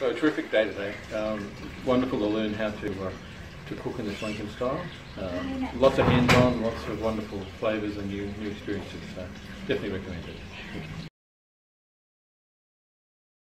So terrific day today. Um, wonderful to learn how to uh, to cook in the Sri style. Um, lots of hands-on, lots of wonderful flavours and new new experiences. So definitely recommend it.